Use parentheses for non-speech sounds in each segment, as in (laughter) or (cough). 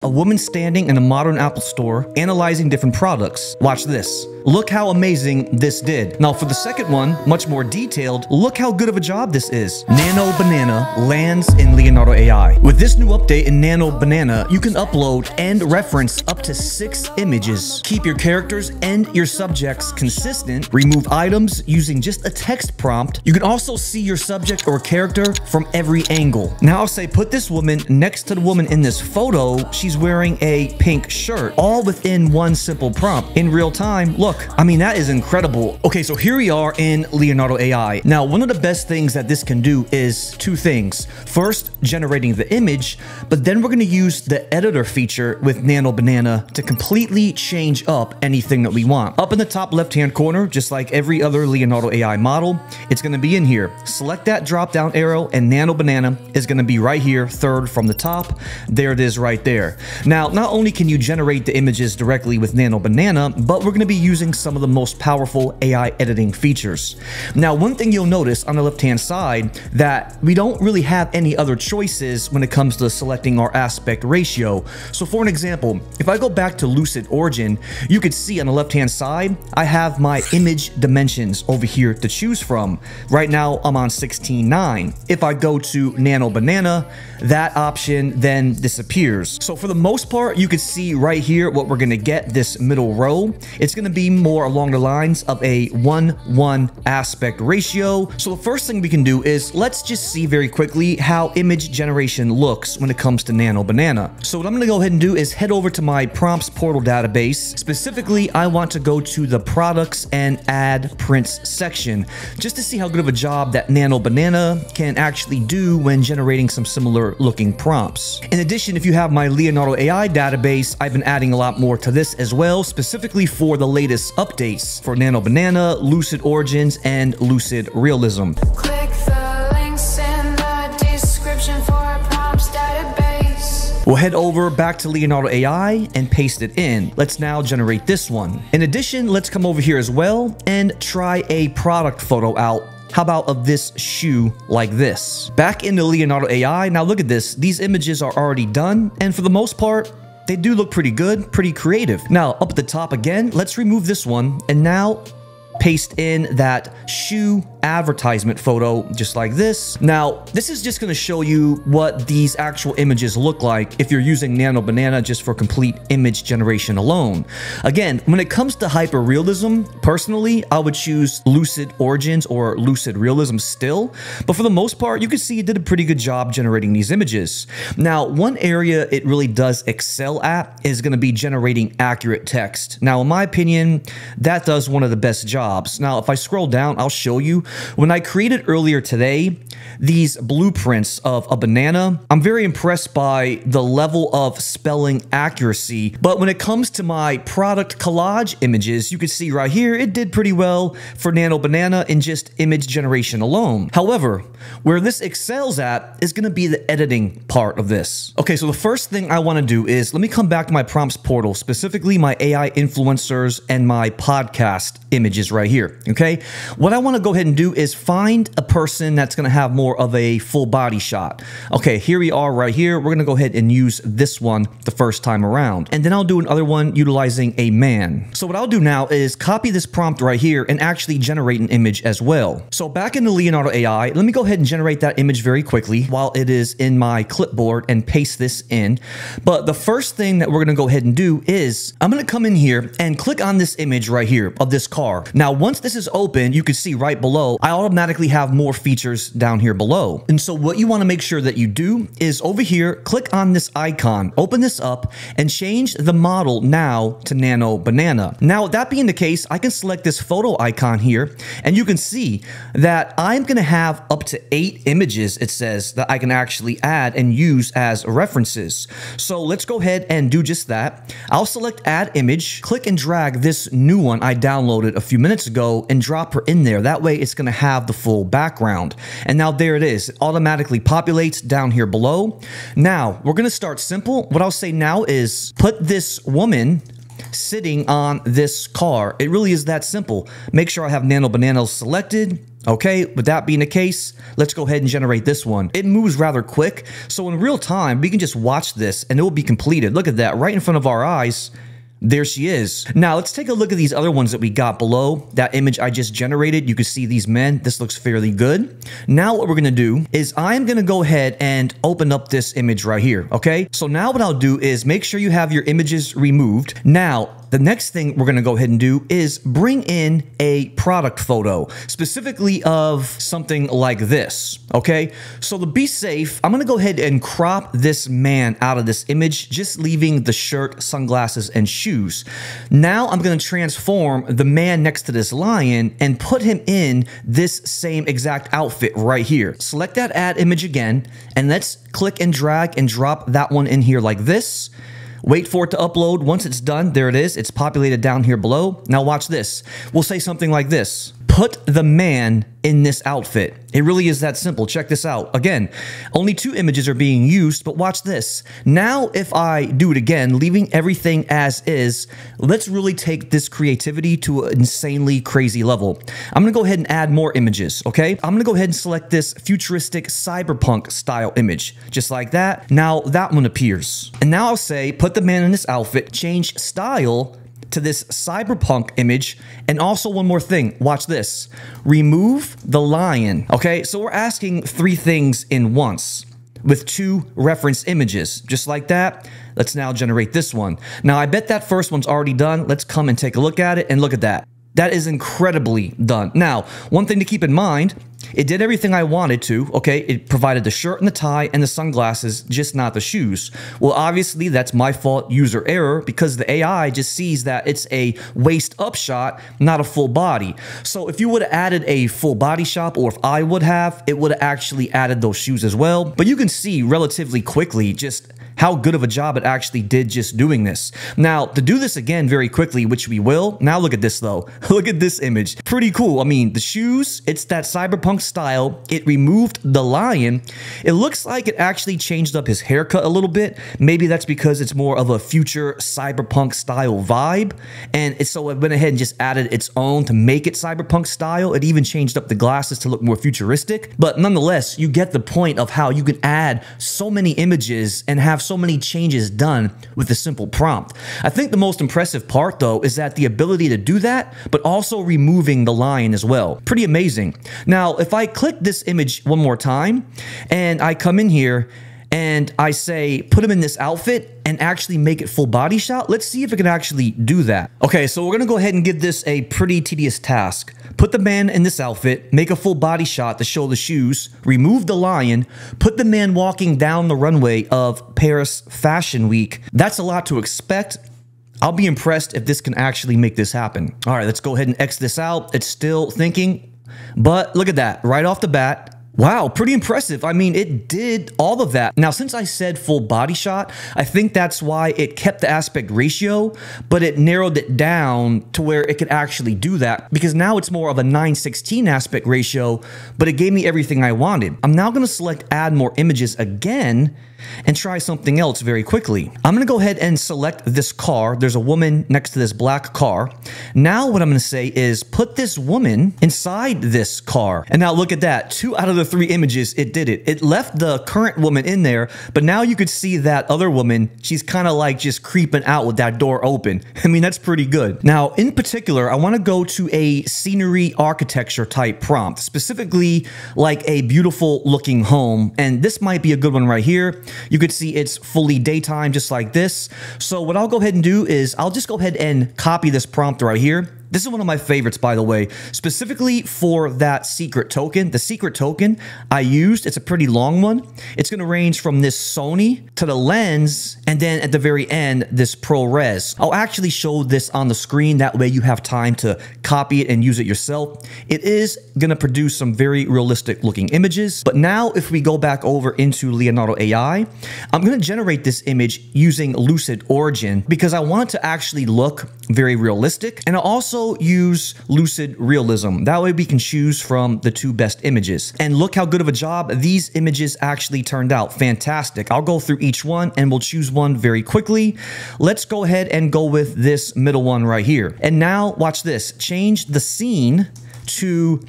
A woman standing in a modern Apple store analyzing different products. Watch this. Look how amazing this did. Now for the second one, much more detailed, look how good of a job this is. Nano Banana lands in Leonardo AI. With this new update in Nano Banana, you can upload and reference up to six images. Keep your characters and your subjects consistent. Remove items using just a text prompt. You can also see your subject or character from every angle. Now I'll say put this woman next to the woman in this photo. She's wearing a pink shirt, all within one simple prompt in real time. Look, I mean, that is incredible. Okay, so here we are in Leonardo AI. Now, one of the best things that this can do is two things. First, generating the image, but then we're gonna use the editor feature with Nano Banana to completely change up anything that we want. Up in the top left-hand corner, just like every other Leonardo AI model, it's gonna be in here. Select that drop-down arrow and Nano Banana is gonna be right here, third from the top. There it is right there. Now, not only can you generate the images directly with Nano Banana, but we're going to be using some of the most powerful AI editing features. Now, one thing you'll notice on the left-hand side that we don't really have any other choices when it comes to selecting our aspect ratio. So for an example, if I go back to Lucid Origin, you could see on the left-hand side, I have my image dimensions over here to choose from. Right now, I'm on 16.9. If I go to Nano Banana, that option then disappears. So for the most part, you can see right here what we're to get this middle row. It's going to more along the lines of a 1-1 aspect ratio. So the first thing we can do is let's just see very quickly how image generation looks when it comes to Nano Banana. So what I'm going to go ahead and do is head over to my prompts portal database. Specifically, I want to go to the products and add prints section just to see how good of a job that Nano Banana can actually do when generating some similar looking prompts. In addition, if you have my Leonardo AI database, I've been adding a lot more to this as well, specifically for the latest updates for Nano Banana, Lucid Origins, and Lucid Realism. We'll head over back to Leonardo AI and paste it in. Let's now generate this one. In addition, let's come over here as well and try a product photo out how about of this shoe like this? Back into Leonardo AI, now look at this. These images are already done, and for the most part, they do look pretty good, pretty creative. Now, up at the top again, let's remove this one, and now paste in that shoe advertisement photo just like this. Now, this is just going to show you what these actual images look like if you're using Nano Banana just for complete image generation alone. Again, when it comes to hyperrealism, personally, I would choose Lucid Origins or Lucid Realism still, but for the most part, you can see it did a pretty good job generating these images. Now, one area it really does excel at is going to be generating accurate text. Now, in my opinion, that does one of the best jobs. Now, if I scroll down, I'll show you when I created earlier today these blueprints of a banana, I'm very impressed by the level of spelling accuracy. But when it comes to my product collage images, you can see right here, it did pretty well for Nano Banana in just image generation alone. However, where this excels at is going to be the editing part of this. Okay, so the first thing I want to do is let me come back to my prompts portal, specifically my AI influencers and my podcast images right here. Okay, what I want to go ahead and do is find a person that's going to have more of a full body shot. Okay, here we are right here. We're to go ahead and use this one the first time around. And then I'll do another one utilizing a man. So what I'll do now is copy this prompt right here and actually generate an image as well. So back in the Leonardo AI, let me go ahead and generate that image very quickly while it is in my clipboard and paste this in. But the first thing that we're to go ahead and do is I'm to come in here and click on this image right here of this car. Now, once this is open, you can see right below I automatically have more features down here below. And so what you want to make sure that you do is over here, click on this icon, open this up and change the model now to Nano Banana. Now, that being the case, I can select this photo icon here and you can see that I'm going to have up to eight images, it says, that I can actually add and use as references. So let's go ahead and do just that. I'll select add image, click and drag this new one I downloaded a few minutes ago and drop her in there. That way it's going to have the full background. And now there it is. It automatically populates down here below. Now, we're going to start simple. What I'll say now is put this woman sitting on this car. It really is that simple. Make sure I have Nano Bananas selected Okay, with that being the case, let's go ahead and generate this one. It moves rather quick, so in real time, we can just watch this and it will be completed. Look at that, right in front of our eyes. There she is. Now let's take a look at these other ones that we got below. That image I just generated, you can see these men. This looks fairly good. Now what we're gonna do is I'm gonna go ahead and open up this image right here, okay? So now what I'll do is make sure you have your images removed. Now, the next thing we're going to go ahead and do is bring in a product photo, specifically of something like this, okay? So to be safe, I'm going to go ahead and crop this man out of this image, just leaving the shirt, sunglasses, and shoes. Now I'm going to transform the man next to this lion and put him in this same exact outfit right here. Select that add image again, and let's click and drag and drop that one in here like this. Wait for it to upload. Once it's done, there it is. It's populated down here below. Now watch this. We'll say something like this put the man in this outfit. It really is that simple. Check this out. Again, only two images are being used, but watch this. Now, if I do it again, leaving everything as is, let's really take this creativity to an insanely crazy level. I'm gonna go ahead and add more images, okay? I'm gonna go ahead and select this futuristic cyberpunk style image, just like that. Now that one appears. And now I'll say, put the man in this outfit, change style to this cyberpunk image. And also one more thing, watch this. Remove the lion. Okay, so we're asking three things in once with two reference images. Just like that, let's now generate this one. Now I bet that first one's already done. Let's come and take a look at it and look at that. That is incredibly done. Now, one thing to keep in mind, it did everything I wanted to, okay? It provided the shirt and the tie and the sunglasses, just not the shoes. Well, obviously, that's my fault, user error, because the AI just sees that it's a waist up shot, not a full body. So if you would have added a full body shop, or if I would have, it would have actually added those shoes as well. But you can see relatively quickly just how good of a job it actually did just doing this. Now, to do this again very quickly, which we will, now look at this though. (laughs) look at this image. Pretty cool. I mean, the shoes, it's that cyberpunk style. It removed the lion. It looks like it actually changed up his haircut a little bit. Maybe that's because it's more of a future cyberpunk style vibe. And so it went ahead and just added its own to make it cyberpunk style. It even changed up the glasses to look more futuristic. But nonetheless, you get the point of how you can add so many images and have so many changes done with a simple prompt. I think the most impressive part though is that the ability to do that, but also removing the lion as well. Pretty amazing. Now, if I click this image one more time and I come in here and I say, put him in this outfit and actually make it full body shot, let's see if it can actually do that. Okay, so we're gonna go ahead and give this a pretty tedious task. Put the man in this outfit, make a full body shot to show the shoes, remove the lion, put the man walking down the runway of Paris Fashion Week. That's a lot to expect. I'll be impressed if this can actually make this happen. All right, let's go ahead and X this out. It's still thinking, but look at that. Right off the bat, Wow, pretty impressive. I mean, it did all of that. Now, since I said full body shot, I think that's why it kept the aspect ratio, but it narrowed it down to where it could actually do that because now it's more of a 916 aspect ratio, but it gave me everything I wanted. I'm now going to select add more images again and try something else very quickly. I'm to go ahead and select this car. There's a woman next to this black car. Now what I'm to say is put this woman inside this car. And now look at that. Two out of the three images, it did it. It left the current woman in there, but now you could see that other woman, she's kind of like just creeping out with that door open. (laughs) I mean, that's pretty good. Now, in particular, I want to go to a scenery architecture type prompt, specifically like a beautiful looking home. And this might be a good one right here. You could see it's fully daytime just like this. So what I'll go ahead and do is I'll just go ahead and copy this prompt right here this is one of my favorites, by the way, specifically for that secret token. The secret token I used, it's a pretty long one. It's going to range from this Sony to the lens, and then at the very end, this ProRes. I'll actually show this on the screen. That way you have time to copy it and use it yourself. It is going to produce some very realistic looking images. But now if we go back over into Leonardo AI, I'm going to generate this image using Lucid Origin because I want it to actually look very realistic. And I also use Lucid Realism. That way we can choose from the two best images. And look how good of a job these images actually turned out. Fantastic. I'll go through each one and we'll choose one very quickly. Let's go ahead and go with this middle one right here. And now watch this. Change the scene to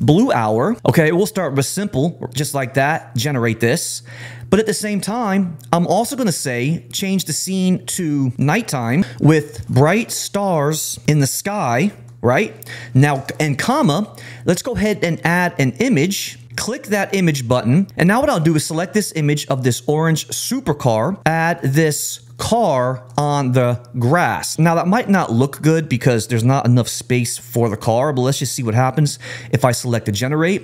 blue hour. Okay, we'll start with simple, just like that, generate this. But at the same time, I'm also going to say change the scene to nighttime with bright stars in the sky, right? Now, and comma, let's go ahead and add an image click that image button. And now what I'll do is select this image of this orange supercar, add this car on the grass. Now that might not look good because there's not enough space for the car, but let's just see what happens if I select the generate.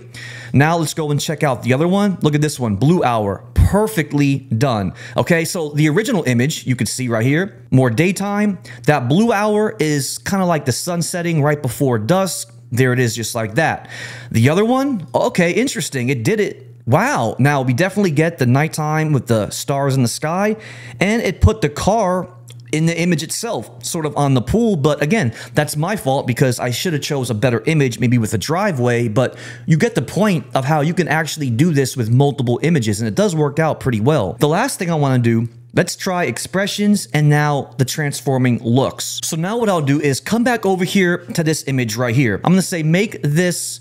Now let's go and check out the other one. Look at this one, blue hour, perfectly done. Okay, so the original image you can see right here, more daytime. That blue hour is kind of like the sun setting right before dusk. There it is, just like that. The other one, okay, interesting. It did it Wow. Now we definitely get the nighttime with the stars in the sky, and it put the car in the image itself, sort of on the pool. But again, that's my fault because I should have chose a better image, maybe with a driveway. But you get the point of how you can actually do this with multiple images, and it does work out pretty well. The last thing I want to do Let's try expressions and now the transforming looks. So now what I'll do is come back over here to this image right here. I'm to say make this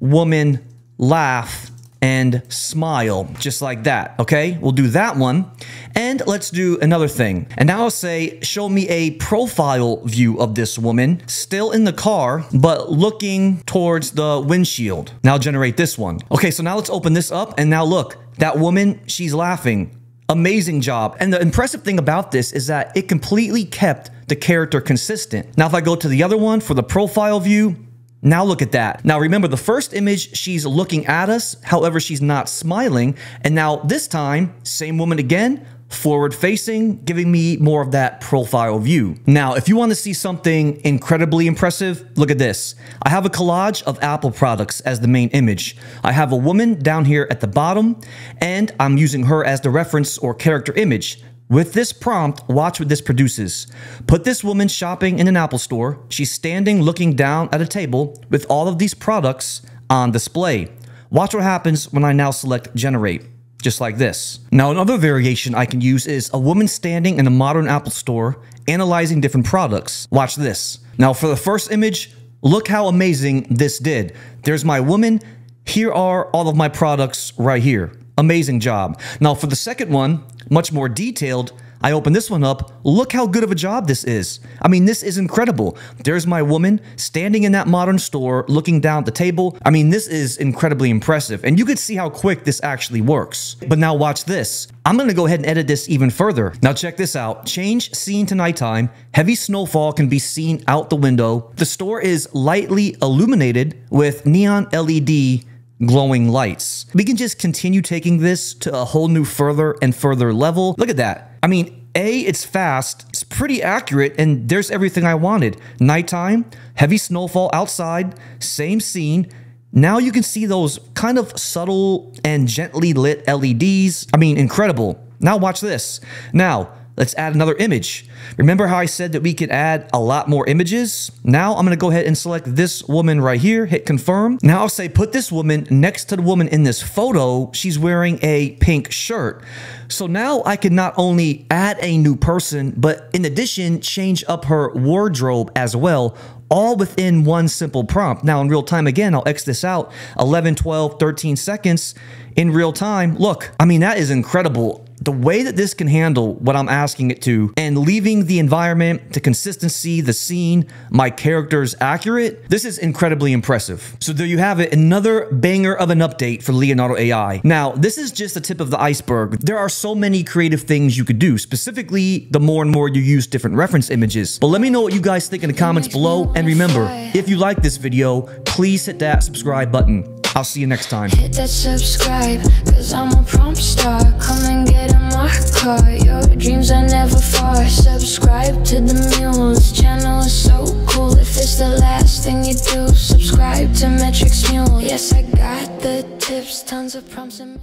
woman laugh and smile, just like that, okay? We'll do that one. And let's do another thing. And now I'll say, show me a profile view of this woman, still in the car, but looking towards the windshield. Now generate this one. Okay, so now let's open this up, and now look, that woman, she's laughing. Amazing job. And the impressive thing about this is that it completely kept the character consistent. Now, if I go to the other one for the profile view, now look at that. Now remember the first image, she's looking at us. However, she's not smiling. And now this time, same woman again, forward facing, giving me more of that profile view. Now, if you want to see something incredibly impressive, look at this. I have a collage of Apple products as the main image. I have a woman down here at the bottom, and I'm using her as the reference or character image. With this prompt, watch what this produces. Put this woman shopping in an Apple store. She's standing looking down at a table with all of these products on display. Watch what happens when I now select generate, just like this. Now another variation I can use is a woman standing in a modern Apple store analyzing different products. Watch this. Now for the first image, look how amazing this did. There's my woman. Here are all of my products right here. Amazing job. Now for the second one, much more detailed, I open this one up. Look how good of a job this is. I mean, this is incredible. There's my woman standing in that modern store looking down at the table. I mean, this is incredibly impressive. And you could see how quick this actually works. But now watch this. I'm going to go ahead and edit this even further. Now check this out. Change scene to nighttime. Heavy snowfall can be seen out the window. The store is lightly illuminated with neon LED glowing lights. We can just continue taking this to a whole new further and further level. Look at that. I mean, A, it's fast, it's pretty accurate, and there's everything I wanted. Nighttime, heavy snowfall outside, same scene. Now you can see those kind of subtle and gently lit LEDs. I mean, incredible. Now watch this. Now, Let's add another image. Remember how I said that we could add a lot more images? Now I'm gonna go ahead and select this woman right here, hit confirm. Now I'll say put this woman next to the woman in this photo. She's wearing a pink shirt. So now I can not only add a new person, but in addition, change up her wardrobe as well, all within one simple prompt. Now in real time, again, I'll X this out, 11, 12, 13 seconds in real time. Look, I mean, that is incredible the way that this can handle what I'm asking it to and leaving the environment, the consistency, the scene, my characters accurate, this is incredibly impressive. So there you have it, another banger of an update for Leonardo AI. Now, this is just the tip of the iceberg. There are so many creative things you could do, specifically the more and more you use different reference images. But let me know what you guys think in the comments below. And remember, if you like this video, please hit that subscribe button. I'll see you next time. Hit that subscribe, cause I'm a prompt star. Come and get in my car. Your dreams are never far. Subscribe to the Mules channel is so cool. If it's the last thing you do, subscribe to Metrics Mule. Yes, I got the tips, tons of prompts and